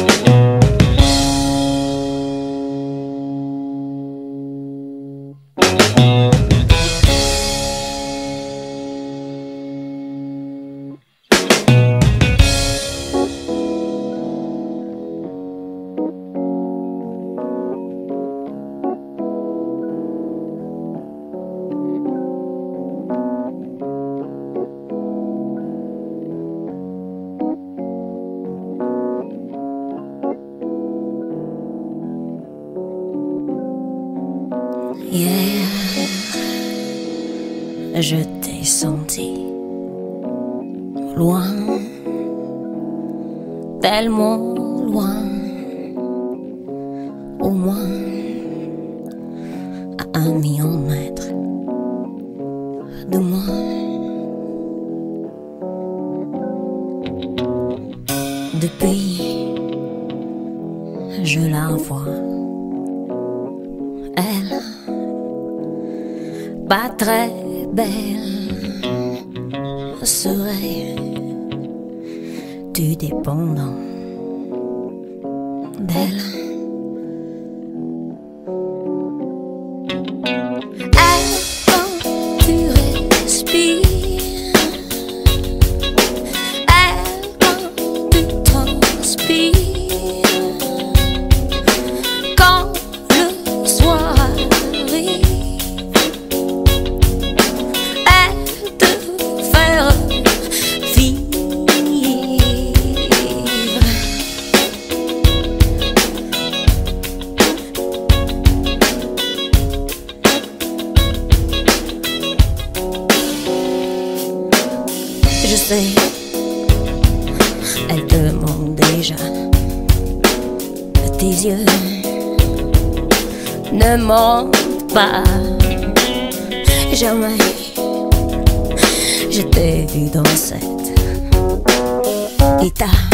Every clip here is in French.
Thank you. Hier, je t'ai senti loin, tellement loin, au moins à un million de mètres de moi. Depuis, je la vois pas très belle serais-tu dépendant d'elle je sais, elle te manque déjà. Tes yeux ne mentent pas. Jamais je t'ai vu dans cet état.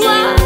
toi.